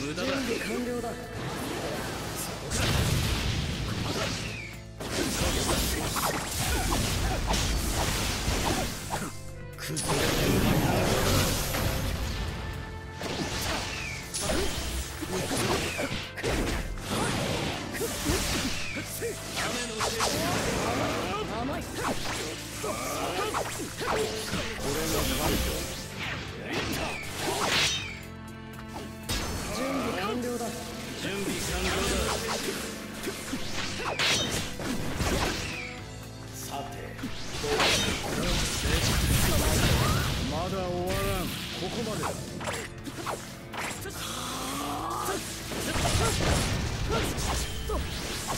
無駄だ完了だ。崩れて甘まだ。終わらんここまでだ。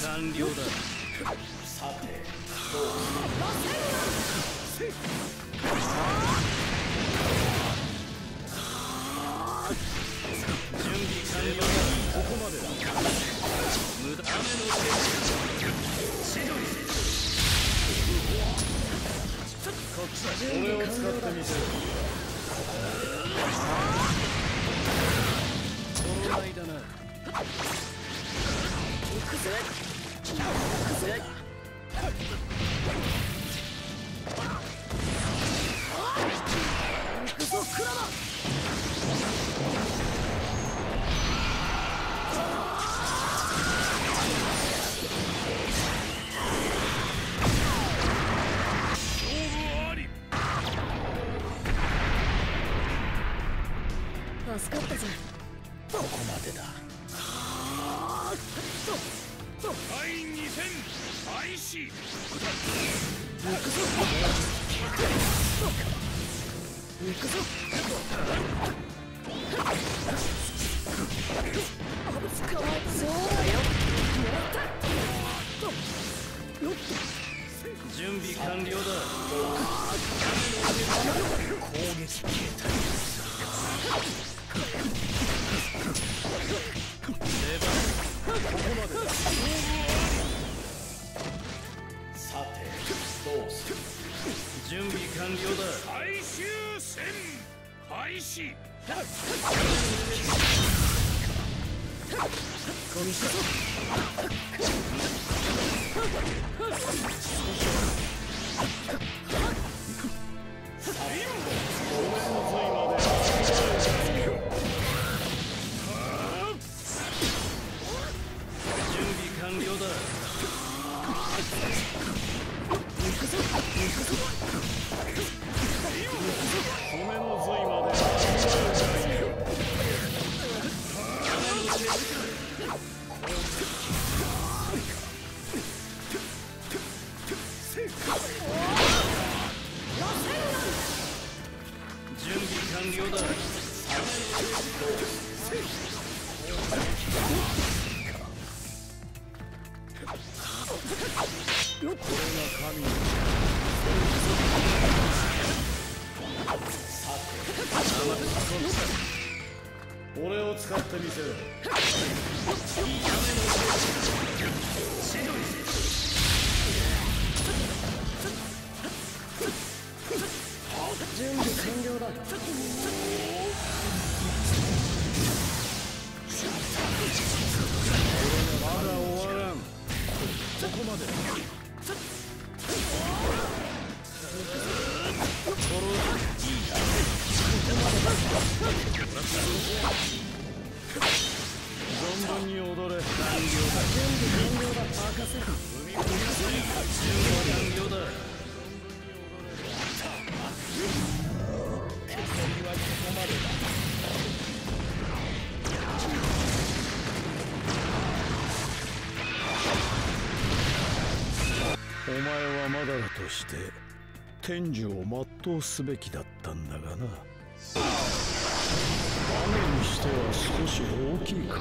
完了だ。さてどう準備完了ここまでだ。無駄雨のせい千鳥俺を使ってみせる頃合いだな行くぜ行くぜ行くぞクラマ助かったぜここまでだ。第2戦開始行くぞ捕まえたそうだよもらったとよっ準備完了だ。攻撃形態さてどうする。準備完了。だ最終戦開始。ゴミ完了だ俺を使ってみせる準備完了だ。まだ終わらん。ここまで。だ存分に踊れ完了だ準備完了だ任せろ準備完了だお前はまだだとして天寿を全うすべきだったんだがな。雨にしては少し大きいか？